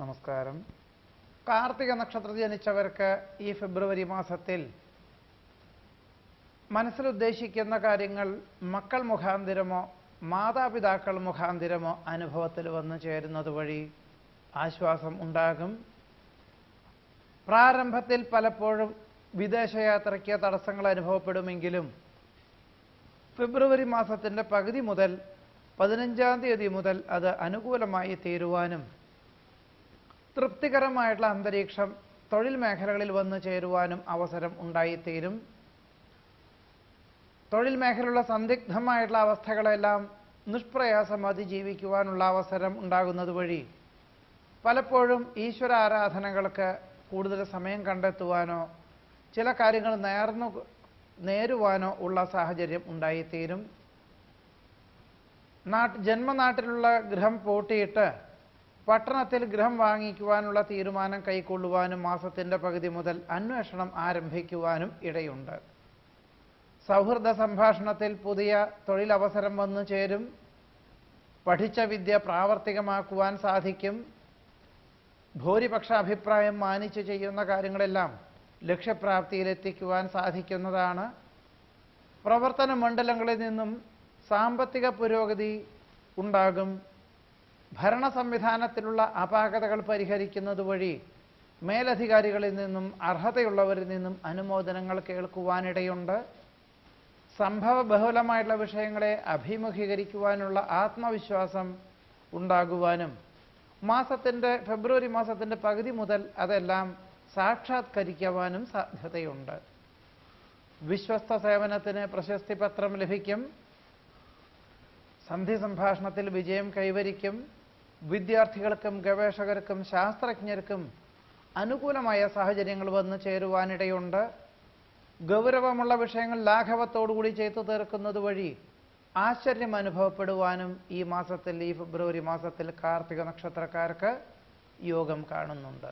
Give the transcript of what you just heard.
നമസ്കാരം. കാർത്തിക നക്ഷത്രത്തിൽ ജനിച്ചവർക്ക് ഈ ഫെബ്രുവരി മാസത്തിൽ മനസ്സിൽ ഉദ്ദേശിക്കുന്ന കാര്യങ്ങൾ മക്കൾ മുഖാന്തിരമോ മാതാപിതാക്കൾ മുഖാന്തിരമോ അനുഭവത്തിൽ വന്നു ചേരുന്നത് വഴി ആശ്വാസം ഉണ്ടാകും. പ്രാരംഭത്തിൽ പലപ്പോഴും വിദേശയാത്രയ്ക്ക് തടസ്സങ്ങൾ അനുഭവപ്പെടുമെങ്കിലും ഫെബ്രുവരി മാസത്തിന്റെ പകുതി മുതൽ പതിനഞ്ചാം തീയതി മുതൽ അത് അനുകൂലമായി തീരുവാനും തൃപ്തികരമായിട്ടുള്ള അന്തരീക്ഷം തൊഴിൽ മേഖലകളിൽ വന്ന് ചേരുവാനും അവസരം ഉണ്ടായിത്തീരും. തൊഴിൽ മേഖലയിലുള്ള സന്ദിഗ്ധമായിട്ടുള്ള അവസ്ഥകളെല്ലാം നിഷ്പ്രയാസം അതിജീവിക്കുവാനുള്ള അവസരം ഉണ്ടാകുന്നത് വഴി പലപ്പോഴും ഈശ്വര ആരാധനകൾക്ക് കൂടുതൽ സമയം കണ്ടെത്തുവാനോ ചില കാര്യങ്ങൾ നേർന്നു നേരുവാനോ ഉള്ള സാഹചര്യം ഉണ്ടായിത്തീരും. നാട്ട് ജന്മനാട്ടിലുള്ള ഗൃഹം പൂട്ടിയിട്ട് പട്ടണത്തിൽ ഗൃഹം വാങ്ങിക്കുവാനുള്ള തീരുമാനം കൈക്കൊള്ളുവാനും മാസത്തിന്റെ പകുതി മുതൽ അന്വേഷണം ആരംഭിക്കുവാനും ഇടയുണ്ട്. സൗഹൃദ സംഭാഷണത്തിൽ പുതിയ തൊഴിലവസരം വന്നു ചേരും. പഠിച്ച വിദ്യ പ്രാവർത്തികമാക്കുവാൻ സാധിക്കും. ഭൂരിപക്ഷ അഭിപ്രായം മാനിച്ച് ചെയ്യുന്ന കാര്യങ്ങളെല്ലാം ലക്ഷ്യപ്രാപ്തിയിലെത്തിക്കുവാൻ സാധിക്കുന്നതാണ്. പ്രവർത്തന മണ്ഡലങ്ങളിൽ നിന്നും സാമ്പത്തിക പുരോഗതി ഉണ്ടാകും. ഭരണ സംവിധാനത്തിലുള്ള അപാകതകൾ പരിഹരിക്കുന്നത് വഴി മേലധികാരികളിൽ നിന്നും അർഹതയുള്ളവരിൽ നിന്നും അനുമോദനങ്ങൾ കേൾക്കുവാനിടയുണ്ട്. സംഭവ ബഹുലമായിട്ടുള്ള വിഷയങ്ങളെ അഭിമുഖീകരിക്കുവാനുള്ള ആത്മവിശ്വാസം ഉണ്ടാകുവാനും മാസത്തിന്റെ ഫെബ്രുവരി മാസത്തിന്റെ പകുതി മുതൽ അതെല്ലാം സാക്ഷാത്കരിക്കുവാനും സാധ്യതയുണ്ട്. വിശ്വസ്ത സേവനത്തിന് പ്രശസ്തി പത്രം ലഭിക്കും. സന്ധി സംഭാഷണത്തിൽ വിജയം കൈവരിക്കും. വിദ്യാർത്ഥികൾക്കും ഗവേഷകർക്കും ശാസ്ത്രജ്ഞർക്കും അനുകൂലമായ സാഹചര്യങ്ങൾ വന്നു ചേരുവാനിടയുണ്ട്. ഗൗരവമുള്ള വിഷയങ്ങൾ ലാഘവത്തോടുകൂടി ചെയ്തു തീർക്കുന്നത് വഴി ആശ്ചര്യം അനുഭവപ്പെടുവാനും ഈ മാസത്തിൽ ഈ ഫെബ്രുവരി മാസത്തിൽ കാർത്തിക നക്ഷത്രക്കാർക്ക് യോഗം കാണുന്നുണ്ട്.